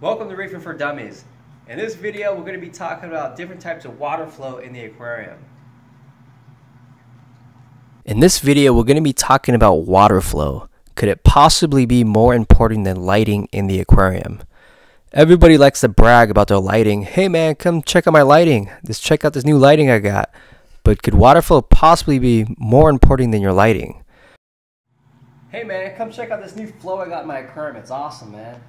Welcome to Reefing for Dummies. In this video, we're going to be talking about different types of water flow in the aquarium. In this video, we're going to be talking about water flow. Could it possibly be more important than lighting in the aquarium? Everybody likes to brag about their lighting. Hey man, come check out my lighting. Just check out this new lighting I got. But could water flow possibly be more important than your lighting? Hey man, come check out this new flow I got in my aquarium. It's awesome, man.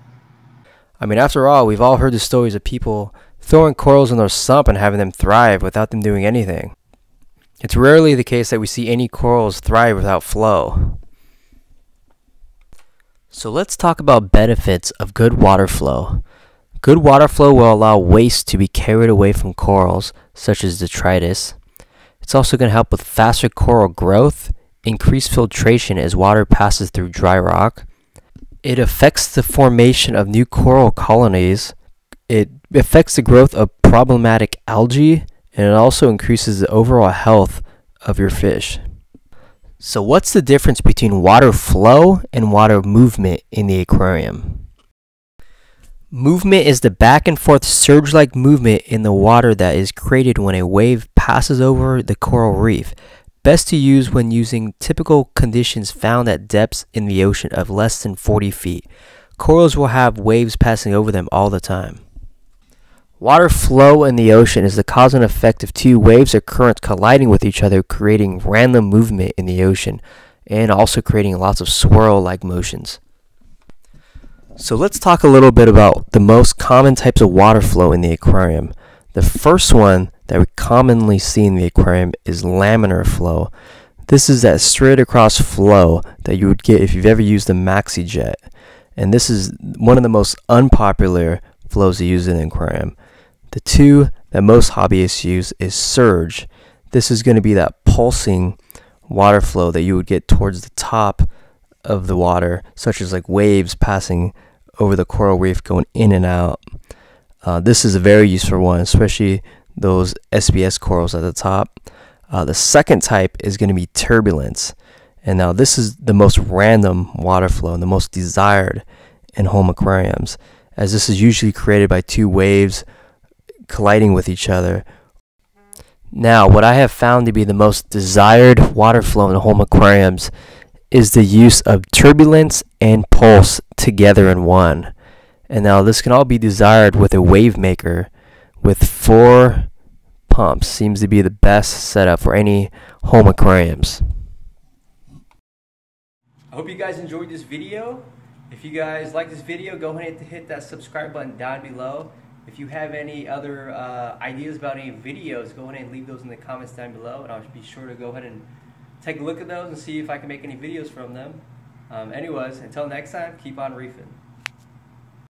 I mean, after all, we've all heard the stories of people throwing corals in their sump and having them thrive without them doing anything. It's rarely the case that we see any corals thrive without flow. So let's talk about benefits of good water flow. Good water flow will allow waste to be carried away from corals, such as detritus. It's also going to help with faster coral growth, increased filtration as water passes through dry rock, it affects the formation of new coral colonies. It affects the growth of problematic algae, and it also increases the overall health of your fish. So, what's the difference between water flow and water movement in the aquarium? Movement is the back and forth surge like movement in the water that is created when a wave passes over the coral reef. Best to use when using typical conditions found at depths in the ocean of less than 40 feet. Corals will have waves passing over them all the time. Water flow in the ocean is the cause and effect of two waves or currents colliding with each other, creating random movement in the ocean and also creating lots of swirl like motions. So let's talk a little bit about the most common types of water flow in the aquarium. The first one that we commonly see in the aquarium is laminar flow. This is that straight across flow that you would get if you've ever used a maxi jet. And this is one of the most unpopular flows to use in an aquarium. The two that most hobbyists use is surge. This is going to be that pulsing water flow that you would get towards the top of the water, such as like waves passing over the coral reef going in and out. Uh, this is a very useful one, especially those SPS corals at the top. Uh, the second type is going to be turbulence. And now this is the most random water flow and the most desired in home aquariums, as this is usually created by two waves colliding with each other. Now, what I have found to be the most desired water flow in home aquariums is the use of turbulence and pulse together in one. And now this can all be desired with a wave maker with four pumps seems to be the best setup for any home aquariums. I hope you guys enjoyed this video. If you guys like this video, go ahead and hit that subscribe button down below. If you have any other uh, ideas about any videos, go ahead and leave those in the comments down below, and I'll be sure to go ahead and take a look at those and see if I can make any videos from them. Um, anyways, until next time, keep on reefing.